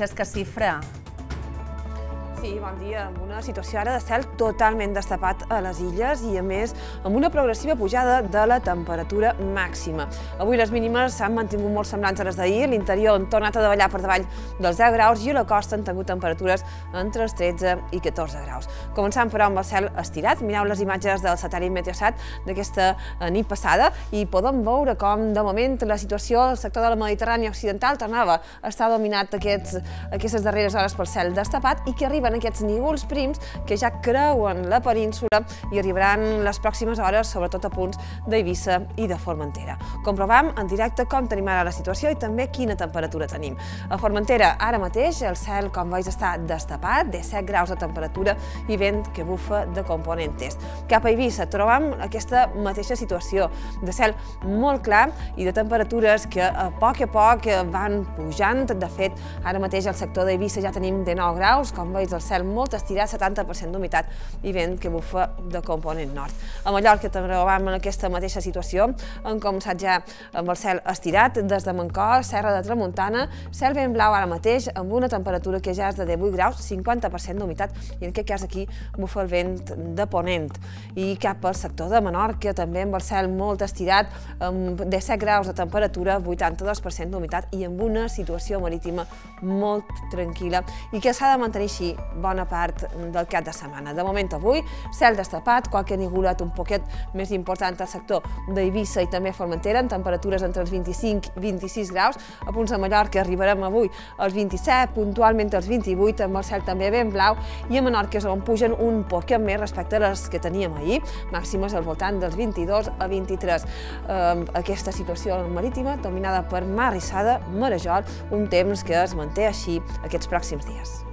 Cesc Cifra, Sí, bon dia. Amb una situació ara de cel totalment destapat a les illes i, a més, amb una progressiva pujada de la temperatura màxima. Avui les mínimes s'han mantingut molt semblants a les d'ahir. L'interior han tornat a davallar per davall dels 10 graus i a la costa han tingut temperatures entre els 13 i 14 graus. Començant, però, amb el cel estirat. Mireu les imatges del satèl·lit Meteosat d'aquesta eh, nit passada i podem veure com, de moment, la situació al sector de la Mediterrània Occidental tornava a estar dominat aquests, aquestes darreres hores pel cel destapat i que arriben arriben aquests nívols prims que ja creuen la península i arribaran les pròximes hores, sobretot a punts d'Eivissa i de Formentera. Comprovam en directe com tenim ara la situació i també quina temperatura tenim. A Formentera, ara mateix, el cel, com veus, està destapat, de 7 graus de temperatura i vent que bufa de component est. Cap a Eivissa trobam aquesta mateixa situació, de cel molt clar i de temperatures que a poc a poc van pujant. De fet, ara mateix al sector d'Eivissa ja tenim de 9 graus, com veus, el cel molt estirat, 70% d'humitat i vent que bufa de component nord. A Mallorca també trobam en aquesta mateixa situació, han començat ja amb el cel estirat des de Mancor, Serra de Tramuntana, cel ben blau ara mateix, amb una temperatura que ja és de 18 graus, 50% d'humitat, i en aquest cas aquí bufa el vent de ponent. I cap al sector de Menorca, també amb el cel molt estirat, amb de 7 graus de temperatura, 82% d'humitat i amb una situació marítima molt tranquil·la i que s'ha de mantenir així bona part del cap de setmana. De moment avui, cel destapat, qualque nigolat un poquet més important al sector d'Eivissa i també Formentera, amb temperatures entre els 25 i 26 graus. A punts de Mallorca arribarem avui als 27, puntualment als 28, amb el cel també ben blau, i a Menorca és on pugen un poquet més respecte a les que teníem ahir, màximes al voltant dels 22 a 23. Aquesta situació marítima dominada per mar rissada, marejol, un temps que es manté així aquests pròxims dies.